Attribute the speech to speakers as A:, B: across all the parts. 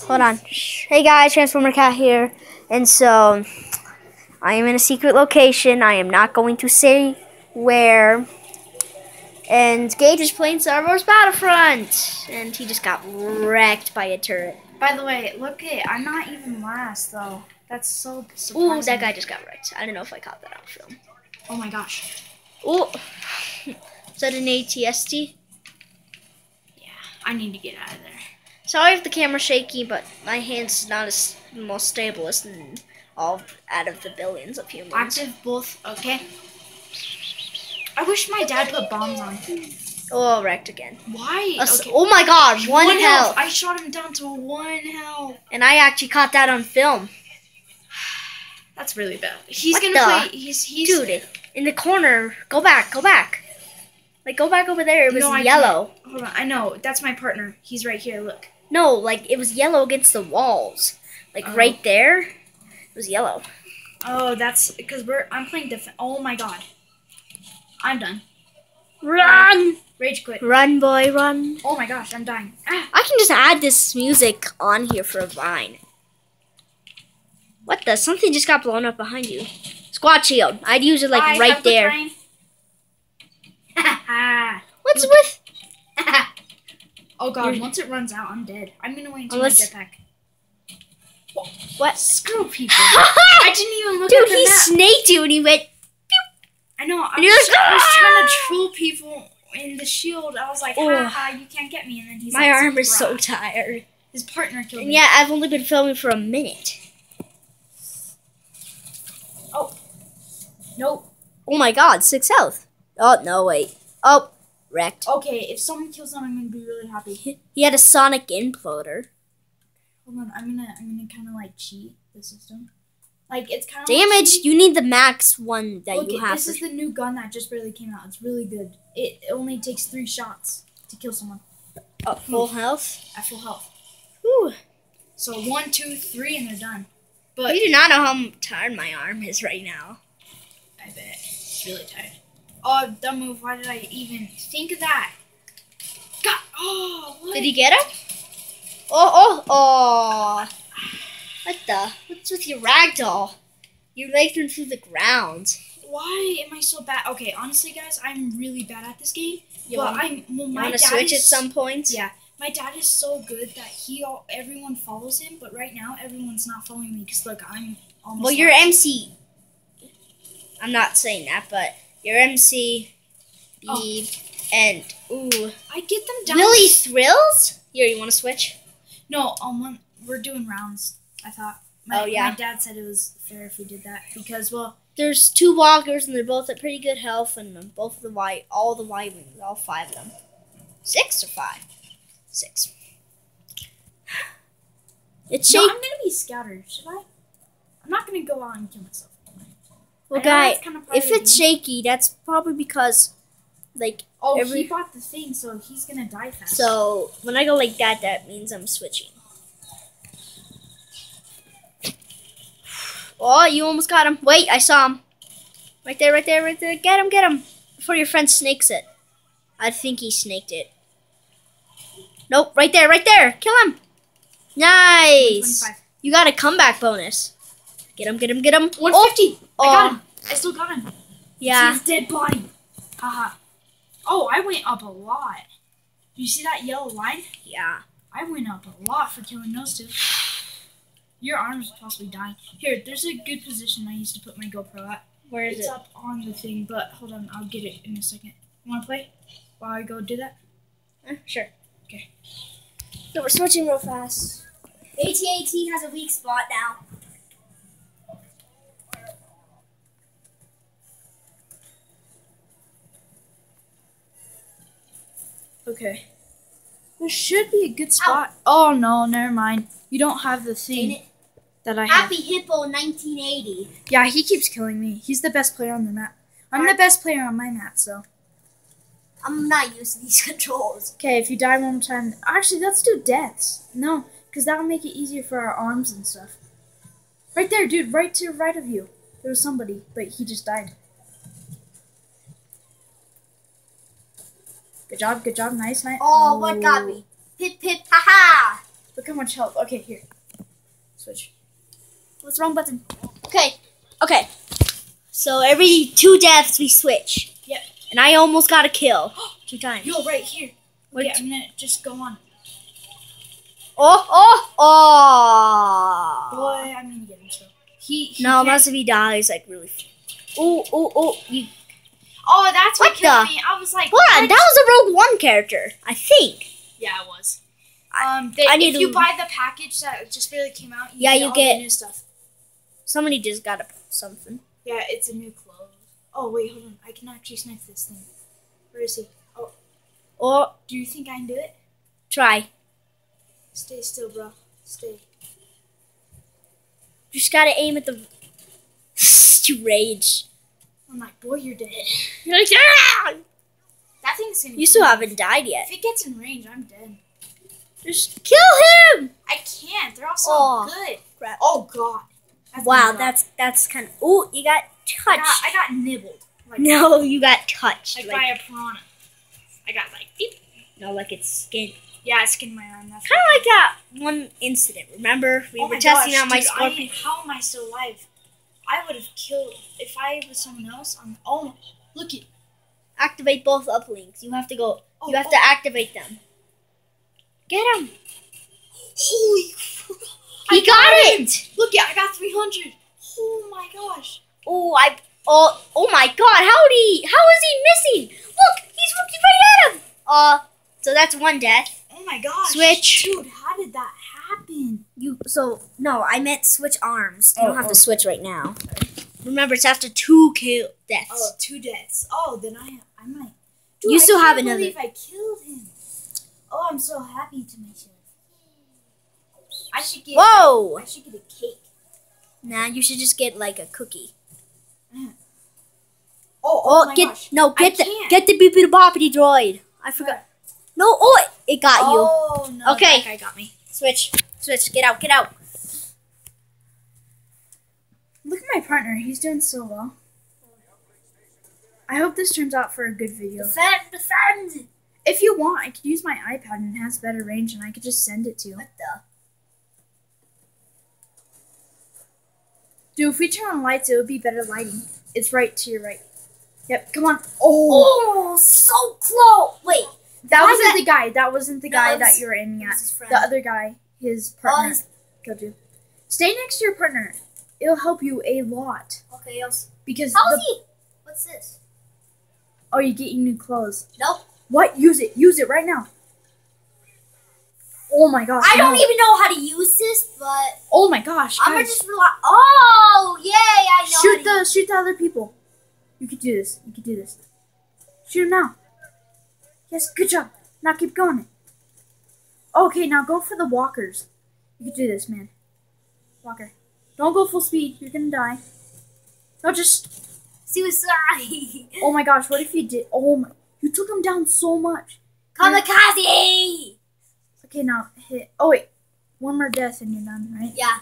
A: Hold on. Hey guys, Transformer Cat here. And so, I am in a secret location. I am not going to say where. And Gage is playing Star Wars Battlefront. And he just got wrecked by a turret.
B: By the way, look it. I'm not even last though. That's so surprising.
A: Ooh, that guy just got wrecked. I don't know if I caught that on film.
B: Oh my gosh.
A: Ooh. Is that an ATST?
B: Yeah, I need to get out of there.
A: Sorry if the camera's shaky, but my hand's not as most stable as all out of the billions of humans.
B: Active both. Okay. I wish my dad put bombs on. Him.
A: Oh, wrecked again.
B: Why? Okay.
A: Oh my god, one,
B: One
A: health.
B: I shot him down to one health.
A: And I actually caught that on film.
B: That's really bad. He's
A: What
B: gonna
A: the-
B: play. He's he's.
A: Dude, in the corner. Go back, go back. Like, go back over there. It was
B: No,
A: yellow.
B: Hold on. I know. That's my partner. He's right here. Look.
A: No, like, it was yellow against the walls. Like,
B: Oh.
A: right there. It was yellow.
B: Oh, that's because we're. I'm playing defense. Oh my god. I'm done.
A: Run!
B: Rage quit.
A: Run, boy, run.
B: Oh my gosh, I'm dying. Ah.
A: I can just add this music on here for a vine. What the? Something just got blown up behind you. Squad shield. I'd use it like
B: I
A: right there.
B: train. Ha ha.
A: What's with?
B: Oh god,
A: You're-
B: once it runs out, I'm dead. I'm gonna wait until
A: Unless-
B: my jetpack.
A: What? what?
B: Screw people. I didn't even look
A: Dude,
B: at the
A: he
B: map.
A: snaked you and he went.
B: I know. I was,
A: like,
B: I was trying to
A: "Ah!"
B: troll people in the shield. I was like,
A: Oh.
B: ha ha, you can't get me. And then he's
A: My
B: like,
A: arm is so tired.
B: His partner killed me.
A: yeah, I've only been filming for a minute. Oh.
B: Nope.
A: Oh my god, six health. Oh, no, wait. Oh, wrecked.
B: Okay, if someone kills them, I'm gonna be really happy.
A: He had a sonic imploder.
B: Hold on, I'm gonna, I'm gonna kind of like cheat the system. Like it's kind of
A: Damage, you need the max one that
B: Look,
A: you have.
B: this is the new gun that just barely came out. It's really good. It only takes three shots to kill someone
A: oh, hmm. full health.
B: at full health.
A: Whew.
B: So one, two, three, and they're done. But
A: You do not know how tired my arm is right now.
B: I bet it's really tired. Oh, dumb move! Why did I even think of that? God! Oh, what?
A: Did he get him? Oh, oh, oh. What the? What's with your ragdoll? You legged him through the ground.
B: Why am I so bad? Okay, honestly, guys, I'm really bad at this game.
A: You
B: but
A: want,
B: I'm. Well,
A: you
B: my
A: want to
B: dad
A: switch
B: is,
A: at some point?
B: Yeah, my dad is so good that he all everyone follows him. But right now, everyone's not following me because look, I'm almost.
A: Well,
B: you're
A: MC. I'm not saying that, but your MC,
B: Oh.
A: And ooh,
B: I get them down.
A: Willy Thrills. Here, you want to switch?
B: No, um, we're doing rounds. I thought. My,
A: Oh, yeah.
B: My dad said it was fair if we did that because, well,
A: There's two walkers, and they're both at pretty good health, and both of the white, all the white wings, all five of them. Six or five? Six. It's
B: no. I'm gonna be scattered. Should I? I'm not gonna go out and kill myself.
A: Well,
B: I
A: guy,
B: kinda
A: if it's shaky, that's probably because, like,
B: Oh,
A: every-
B: he bought the thing, so he's gonna die fast.
A: so when I go like that, that means I'm switching. Oh, you almost got him. Wait, I saw him. Right there, right there, right there. Get him, get him. Before your friend snakes it. I think he snaked it. Nope, right there, right there. Kill him. Nice. You got a comeback bonus. Get him, get him, get him.
B: 150.
A: Oh,
B: I got
A: oh,
B: him. I still got him.
A: yeah.
B: It's his dead body. Haha. Oh, I went up a lot. You see that yellow line?
A: Yeah.
B: I went up a lot for killing those two. Your arm's are possibly dying. Here, there's a good position I used to put my GoPro at.
A: Where is
B: It's
A: it?
B: It's up on the thing, but hold on, I'll get it in a second. You wanna play? While I go do that?
A: Uh, sure.
B: Okay.
A: So we're switching real fast. AT-AT has a weak spot now.
B: Okay. This should be a good spot. Oh no, never mind. You don't have the thing that I have.
A: Happy Hippo 1980.
B: Yeah, he keeps killing me. He's the best player on the map. I'm the best player on my map, so.
A: I'm not used to these controls.
B: Okay, if you die one more time. Actually, let's do deaths. No, because that'll make it easier for our arms and stuff. Right there, dude, right to your right of you. There was somebody, but he just died. Good job, good job, nice, nice.
A: Oh, what got me? Pip, pip, haha. -Ha.
B: Look how much health. Okay, here. Switch.
A: What's wrong button? Okay. Okay. So every two deaths we switch.
B: Yep.
A: And I almost got a kill. two times.
B: Yo, right here.
A: What-
B: Yeah, I'm gonna just go on.
A: Oh, oh, oh.
B: Boy, I'm gonna get him so. He, he
A: No, unless if he dies, like really. Oh, oh, oh. You,
B: Oh, that's what,
A: What
B: killed
A: the-
B: me. I was like,
A: on,
B: what?
A: that was a Rogue One character, I think.
B: Yeah, it was. Um, they,
A: I need
B: if you
A: to-
B: buy the package that just barely came out, you
A: Yeah,
B: get
A: you get-
B: the new stuff.
A: Somebody just got a, something.
B: Yeah, it's a new clothes. Oh wait, hold on. I can actually snipe this thing. Where is he? Oh,
A: Or
B: do you think I can do it?
A: try.
B: Stay still, bro. Stay.
A: Just gotta aim at the. rage.
B: I'm like, boy, you're dead.
A: You're like, "Ah!"
B: That thing's gonna.
A: You still haven't died yet.
B: If it gets in range, I'm dead.
A: Just kill him!
B: I can't. They're all so
A: Aw,
B: good.
A: crap.
B: Oh god. That's
A: Wow, that's that's kind of. Oh, you got
B: I got,
A: touched.
B: I got nibbled. Like,
A: no, you got touched.
B: Like,
A: Like,
B: by a piranha. I got like. Beep.
A: no, like it's skin.
B: Yeah, I skinned my arm.
A: Kind of like that one incident. Remember, we
B: oh
A: were testing
B: gosh,
A: out my
B: dude,
A: scorpion.
B: I, how am I still alive? I would have killed if I was someone else. I'm oh look it.
A: Activate both uplinks. You have to go.
B: Oh,
A: you have
B: oh.
A: to activate them. Get him.
B: Holy! crap.
A: He
B: I
A: got
B: him.
A: it.
B: Look it, I got 300. Oh my gosh.
A: Oh, I. Oh, oh my God! How did he? How is he missing? Look, he's looking right at him. Uh, so that's one death.
B: Oh my gosh.
A: Switch.
B: Dude, how did that happen?
A: You so no, I meant switch arms. You
B: Oh,
A: don't have
B: oh.
A: to switch right now. Remember, it's after two kill deaths.
B: Oh, two deaths. Oh, then I I might.
A: You still
B: I
A: have another-
B: believe I killed him. Oh, I'm so happy to myself. I should get.
A: Whoa!
B: I should get a cake.
A: Nah, you should just get like a cookie. Mm.
B: Oh, oh,
A: Oh,
B: my
A: get
B: gosh.
A: no,
B: I
A: get the
B: can't.
A: get the beepity boppity droid. I forgot. No, oh, it, got you.
B: Oh no!
A: Okay.
B: that guy got me.
A: Switch, switch, get out, get out.
B: Look at my partner. He's doing so well. I hope this turns out for a good video.
A: Defend, defend.
B: If you want, I could use my iPad and it has better range, and I could just send it to you.
A: What the?
B: Dude, if we turn on lights, it would be better lighting. It's right to your right. Yep. Come on. Oh,
A: Oh, so close. Wait,
B: that wasn't
A: that-
B: the guy. That wasn't the
A: No,
B: guy
A: was-
B: that you were aiming at.
A: was his friend.
B: The other guy, his
A: oh,
B: partner,
A: he's-
B: killed you. Stay next to your partner. It'll help you a lot
A: okay. Else.
B: because
A: How's
B: the,
A: he? What's this?
B: oh, you get you new clothes.
A: Nope.
B: What? Use it. Use it right now. Oh my gosh.
A: I don't even know how to use this, but
B: Oh my gosh.
A: I'm gonna just rely. Oh, yay! I know.
B: shoot
A: how to
B: the shoot the other people. You could do this. You could do this. Shoot him now. Yes, good job. Now keep going. Okay, now go for the walkers. You could do this, man. Walker. Don't go full speed. You're gonna die. No, just.
A: Suicide!
B: Oh my gosh, what if you did? Oh my. You took him down so much.
A: Kamikaze!
B: Okay, now hit. Oh wait. One more death and you're done, right?
A: Yeah.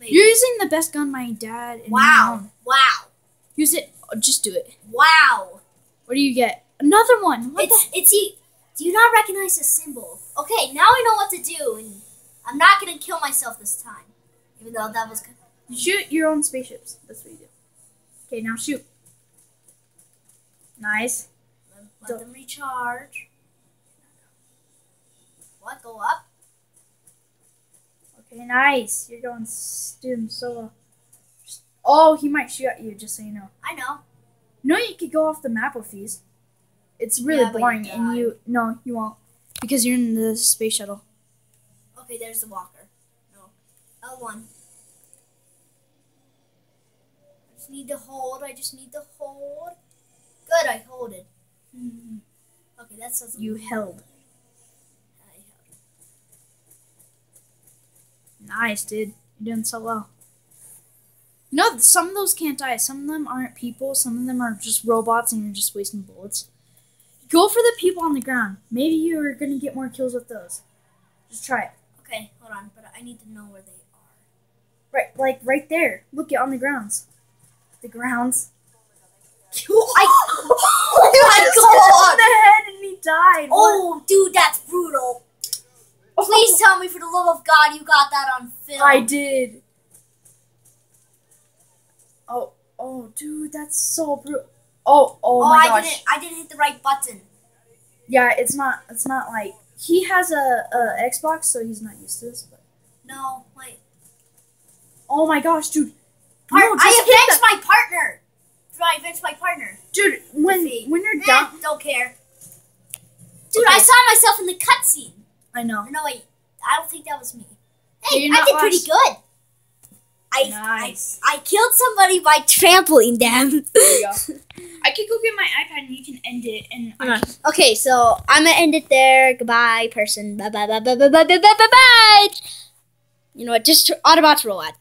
A: Maybe.
B: You're using the best gun my dad and
A: wow. Wow.
B: Use it. Oh, just do it.
A: Wow.
B: What do you get? Another one. What
A: It's it's e- Do you not recognize the symbol? Okay, now I know what to do, and I'm not gonna kill myself this time, even though that was. good.
B: Shoot your own spaceships. That's what you do. Okay, now shoot. Nice.
A: Let, let them recharge. What? Go up?
B: Okay, nice. You're going doing so well. Oh, he might shoot at you, just so you know.
A: I know.
B: No, you could go off the map with these. It's really
A: Yeah,
B: boring, and you no, you won't, because you're in the space shuttle.
A: Okay, there's the walker. No. L1. I just need to hold. I just need to hold. Good, I hold it. Mm-hmm. Okay, that says
B: You held.
A: I held.
B: Nice, dude. You're doing so well. No, some of those can't die. Some of them aren't people. Some of them are just robots, and you're just wasting bullets. Go for the people on the ground. Maybe you're gonna get more kills with those. Just try it.
A: Okay, hold on, but I need to know where they are.
B: Right, like right there. Look it on the grounds. The grounds.
A: I,
B: Oh
A: my God!
B: the head and he died. Oh, what?
A: oh, dude, that's brutal. Please tell me, for the love of God, you got that on film.
B: I did. Oh, oh, dude, that's so brutal. Oh, oh,
A: Oh,
B: my
A: I
B: gosh.
A: didn't. I didn't hit the right button.
B: Yeah, it's not. It's not like he has a, a Xbox, so he's not used to this. But
A: No, wait.
B: oh my gosh, dude.
A: Part-
B: no,
A: I avenged my partner. I avenged my partner.
B: dude. When when you're
A: Eh,
B: down,
A: don't care. Dude,
B: Okay.
A: I saw myself in the cutscene.
B: I know.
A: No, wait. I don't think that was me. Hey, I did pretty good. I,
B: Nice.
A: I I killed somebody by trampling them.
B: There you go. I could go get my iPad and you can end it. And
A: Okay, so I'm gonna end it there. Goodbye, person. Bye bye bye bye bye bye bye bye bye bye. You know what? Just Autobots roll out.